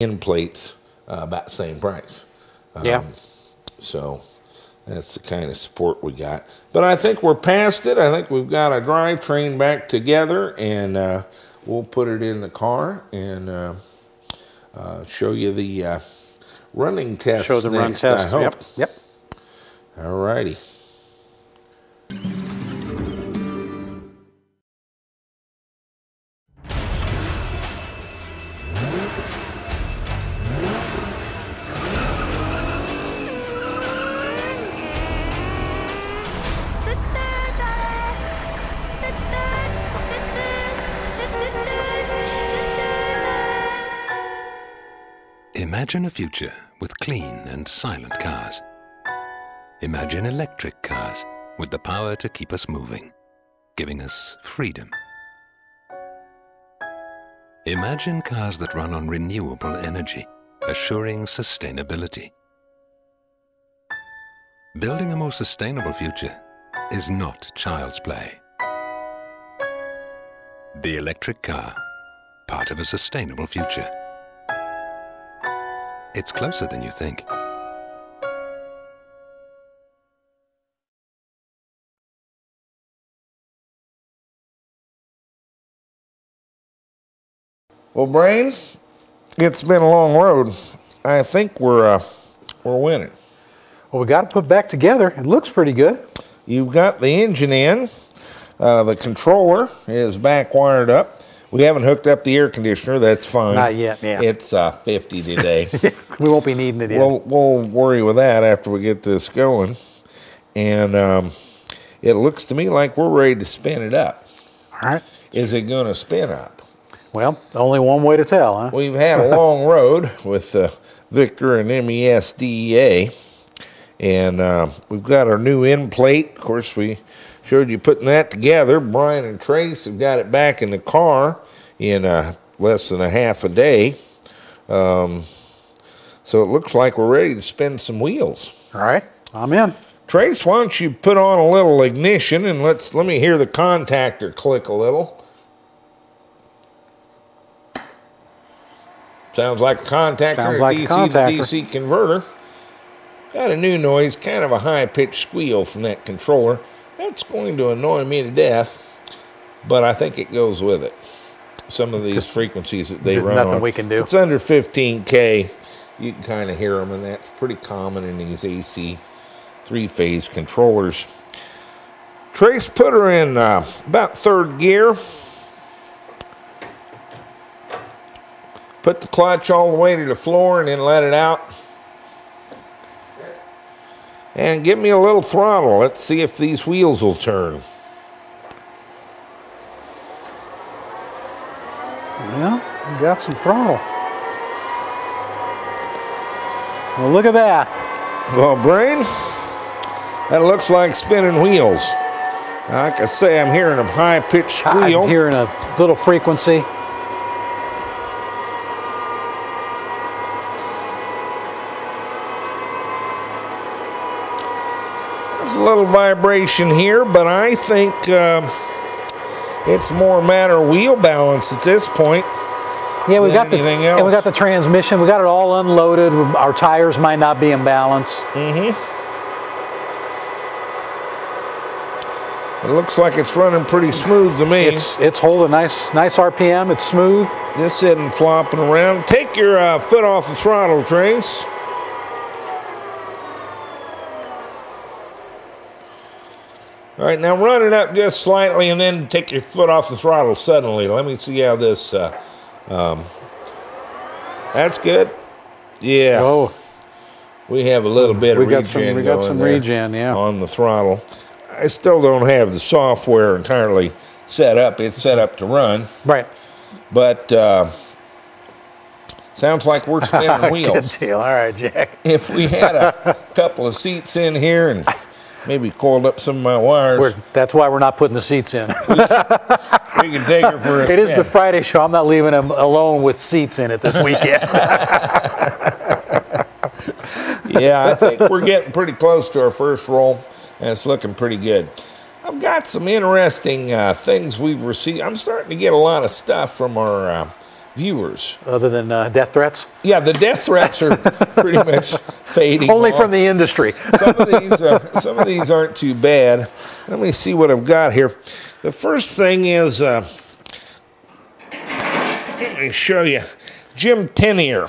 end plates uh, about the same price. Um, Yeah. So that's the kind of support we got. But I think we're past it. I think we've got a drivetrain back together, and uh, we'll put it in the car and uh, uh, show you the uh, running test. Show the run next, I test. hope. Yep. Yep. All righty. Imagine a future with clean and silent cars. Imagine electric cars with the power to keep us moving, giving us freedom. Imagine cars that run on renewable energy, assuring sustainability. Building a more sustainable future is not child's play. The electric car, part of a sustainable future. It's closer than you think. Well, Brian, it's been a long road. I think we're uh, we're winning. Well, we got to put back together. It looks pretty good. You've got the engine in. Uh, the controller is back wired up. We haven't hooked up the air conditioner. That's fine. Not yet, yeah. It's uh, 50 today. We won't be needing it. we'll we'll worry with that after we get this going. And um, it looks to me like we're ready to spin it up. All right. Is it going to spin up? Well, only one way to tell, huh? We've had a long road with uh, Victor and MES DEA, and uh, we've got our new end plate. Of course, we showed you putting that together. Brian and Trace have got it back in the car in uh, less than a half a day. Um, so it looks like we're ready to spin some wheels. All right. I'm in. Trace, why don't you put on a little ignition and let's let me hear the contactor click a little. Sounds like a contactor, Sounds a like a DC contactor. to DC converter. Got a new noise, kind of a high pitched squeal from that controller. That's going to annoy me to death, but I think it goes with it. Some of these Just- frequencies that they run nothing on. we can do. If it's under 15k, you can kind of hear them, and that's pretty common in these AC three-phase controllers. Trace put her in uh, about third gear. Put the clutch all the way to the floor and then let it out. And give me a little throttle. Let's see if these wheels will turn. Yeah, we got some throttle. Well, look at that. Well, Brian, that looks like spinning wheels. Like I say, I'm hearing a high-pitched squeal. I'm hearing a little frequency. A little vibration here, but I think um, it's more matter of wheel balance at this point. Yeah, we got the anything and we got the transmission. We got it all unloaded. Our tires might not be in balance. It looks like it's running pretty smooth to me. It's it's holding nice nice RPM. It's smooth. this isn't flopping around. Take your uh, foot off the throttle, Trace. All right, now run it up just slightly and then take your foot off the throttle suddenly. Let me see how this. Uh, um, that's good. Yeah. Oh, We have a little bit We of got regen some- we got some regen, yeah. on the throttle. I still don't have the software entirely set up. It's set up to run, right. but uh, sounds like we're spinning wheels. Good deal. All right, Jack. If we had a couple of seats in here and maybe coiled up some of my wires, We're, that's why we're not putting the seats in. we could take her for a it is spin. the Friday show. I'm not leaving them alone with seats in it this weekend. yeah, I think we're getting pretty close to our first roll, and it's looking pretty good. I've got some interesting uh, things we've received. I'm starting to get a lot of stuff from our uh, viewers. Other than uh, death threats? Yeah, the death threats are pretty much fading. Only off. from the industry. some of these, uh, some of these aren't too bad. Let me see what I've got here. The first thing is, uh, let me show you, Jim Tenier.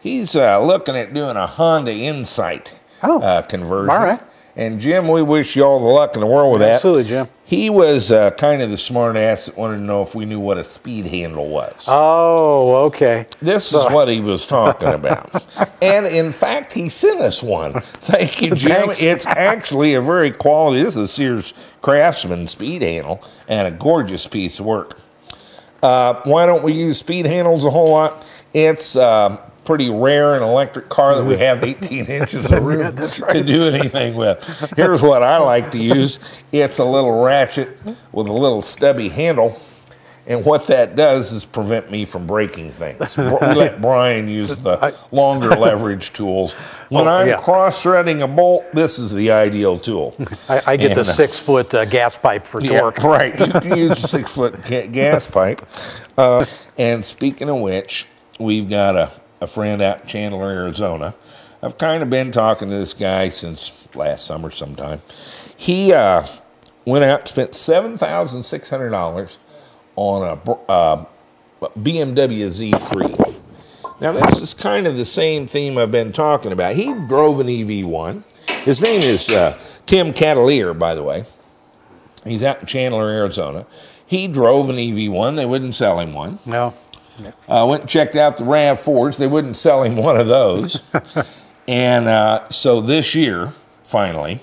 He's uh, looking at doing a Honda Insight Oh, uh, conversion. all right. And Jim, we wish you all the luck in the world with that. Absolutely, Jim. He was uh, kind of the smart ass that wanted to know if we knew what a speed handle was. Oh, okay. This is what he was talking about. and in fact, he sent us one. Thank you, Jim. Thanks. It's actually a very quality, this is a Sears Craftsman speed handle and a gorgeous piece of work. Uh, why don't we use speed handles a whole lot? It's uh, pretty rare an electric car that we have 18 inches of room to do anything with. Here's what I like to use. It's a little ratchet with a little stubby handle. And what that does is prevent me from breaking things. We let Brian use the longer leverage tools. When Oh, I'm yeah. cross-threading a bolt, this is the ideal tool. I, I get And, the uh, six foot uh, gas pipe for Yeah, torque. right. You can use a six foot gas pipe. Uh, and speaking of which, we've got a, a friend out in Chandler, Arizona. I've kind of been talking to this guy since last summer sometime. He uh, went out and spent $7,600 on a uh, BMW Z3. Now, this is kind of the same theme I've been talking about. He drove an EV1. His name is uh, Tim Catalier, by the way. He's out in Chandler, Arizona. He drove an EV1. They wouldn't sell him one. No. Uh, went and checked out the RAV4s. They wouldn't sell him one of those. and uh, so this year, finally,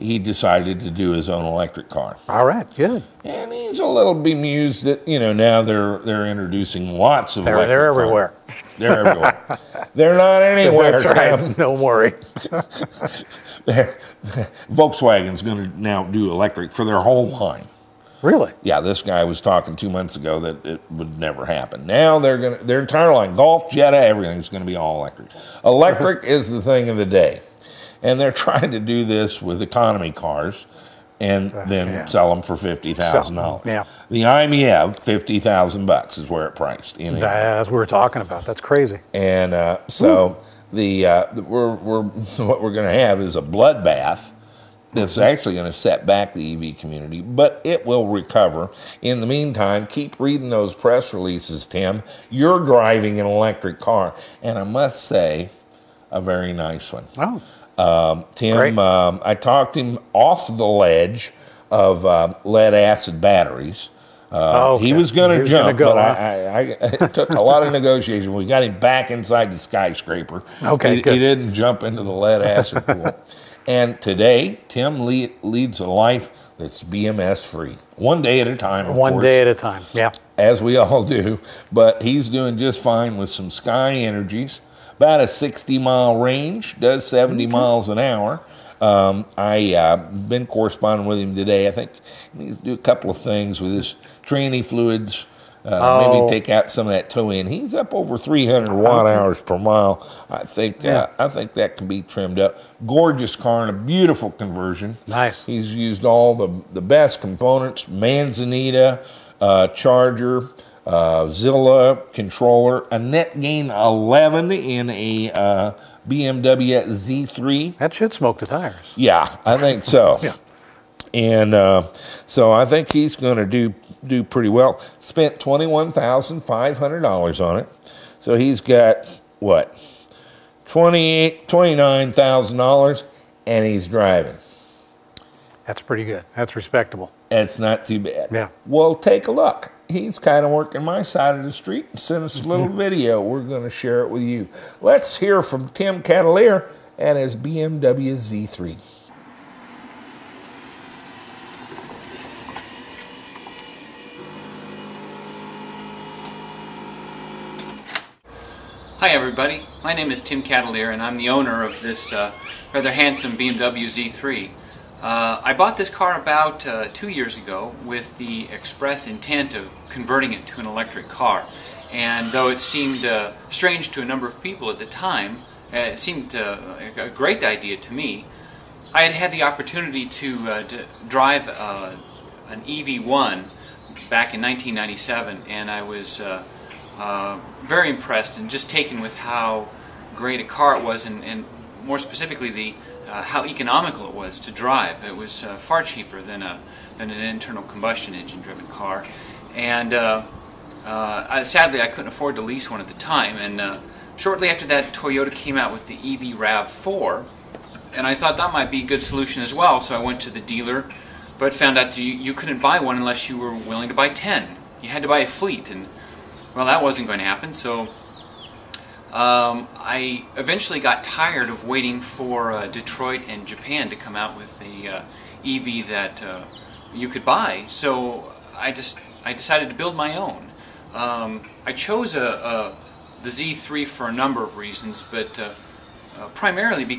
he decided to do his own electric car. All right, good. And he's a little bemused that, you know, now they're they're introducing lots of They're, electric they're everywhere. They're everywhere. they're not anywhere, That's right. Don't worry. Volkswagen's going to now do electric for their whole line. Really? Yeah, this guy was talking two months ago that it would never happen. Now they're going to, their entire line, Golf, Jetta, everything's going to be all electric. Electric is the thing of the day. And they're trying to do this with economy cars and then yeah. sell them for $50,000. yeah. The i-MiEV, 50000 bucks is where it priced. In here. That's what we're talking about. That's crazy. And uh, so the, uh, the we're, we're what we're going to have is a bloodbath that's actually going to set back the EV community, but it will recover. In the meantime, keep reading those press releases, Tim. You're driving an electric car, and I must say, a very nice one. Oh, Um, Tim, um, I talked him off the ledge of um, lead acid batteries. Uh, Oh, He okay. was going He to jump, go, but huh? I, I, I, it took a lot of negotiation. We got him back inside the skyscraper. Okay, he, good. he didn't jump into the lead acid pool. And today, Tim lead, leads a life that's BMS free, one day at a time. Of one course day at a time. Yeah. as we all do, but he's doing just fine with some Sky Energies. About a 60 mile range, does 70 miles an hour. Um, I uh, been corresponding with him today. I think he needs to do a couple of things with his tranny fluids. Uh, Oh. Maybe take out some of that toe in. He's up over 300 watt hours per mile. I think uh, I think that can be trimmed up. Gorgeous car and a beautiful conversion. Nice. He's used all the, the best components Manzanita, uh, charger, uh, Zilla controller, a NetGain 11 in a uh, BMW Z3. That should smoke the tires. Yeah, I think so. Yeah. And uh, so I think he's going to do do pretty well. Spent twenty one thousand five hundred dollars on it, so he's got what twenty twenty nine thousand dollars, and he's driving. That's pretty good. That's respectable. It's not too bad. Yeah. Well, take a look. He's kind of working my side of the street and sent us a little video. We're going to share it with you. Let's hear from Tim Catalier and his BMW Z3. Hi everybody, my name is Tim Catalier and I'm the owner of this uh, rather handsome BMW Z3. Uh, I bought this car about uh, two years ago with the express intent of converting it to an electric car. And though it seemed uh, strange to a number of people at the time, uh, it seemed uh, a great idea to me. I had had the opportunity to, to drive an EV1 back in 1997 and I was uh, very impressed and just taken with how great a car it was, and, and more specifically, the uh, how economical it was to drive. It was uh, far cheaper than a than an internal combustion engine driven car, and uh, uh, I, sadly I couldn't afford to lease one at the time. And uh, shortly after that, Toyota came out with the EV Rav4, and I thought that might be a good solution as well. So I went to the dealer, but found out you, you couldn't buy one unless you were willing to buy 10. You had to buy a fleet, and well, that wasn't going to happen. So um, I eventually got tired of waiting for uh, Detroit and Japan to come out with the uh, EV that uh, you could buy. So I just I decided to build my own. Um, I chose a, a, the Z3 for a number of reasons, but uh, uh, primarily because